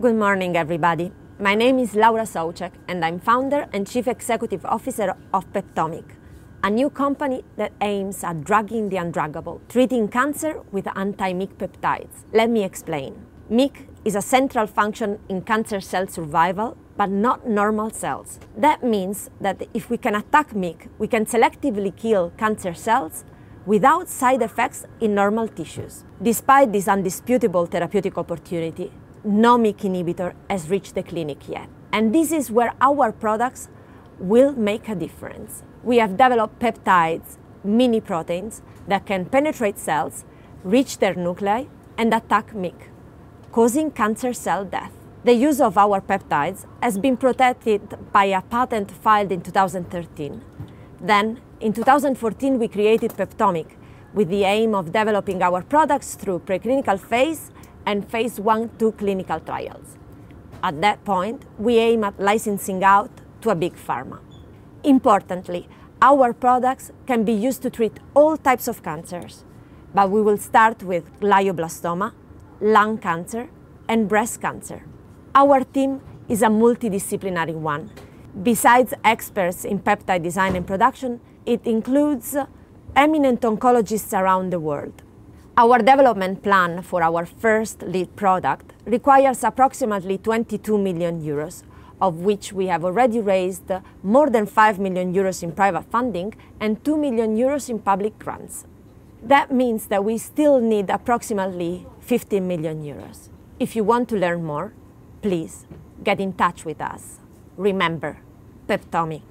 Good morning, everybody. My name is Laura Soucek, and I'm founder and chief executive officer of Peptomyc, a new company that aims at drugging the undruggable, treating cancer with anti-MYC peptides. Let me explain. MYC is a central function in cancer cell survival, but not normal cells. That means that if we can attack MYC, we can selectively kill cancer cells without side effects in normal tissues. Despite this undisputable therapeutic opportunity, no MYC inhibitor has reached the clinic yet. And this is where our products will make a difference. We have developed peptides, mini proteins, that can penetrate cells, reach their nuclei, and attack MYC, causing cancer cell death. The use of our peptides has been protected by a patent filed in 2013. Then, in 2014, we created Peptomyc with the aim of developing our products through preclinical phase and phase 1-2 clinical trials. At that point, we aim at licensing out to a big pharma. Importantly, our products can be used to treat all types of cancers, but we will start with glioblastoma, lung cancer, and breast cancer. Our team is a multidisciplinary one. Besides experts in peptide design and production, it includes eminent oncologists around the world. Our development plan for our first lead product requires approximately 22 million euros, of which we have already raised more than 5 million euros in private funding and 2 million euros in public grants. That means that we still need approximately 15 million euros. If you want to learn more, please get in touch with us. Remember, Peptomyc.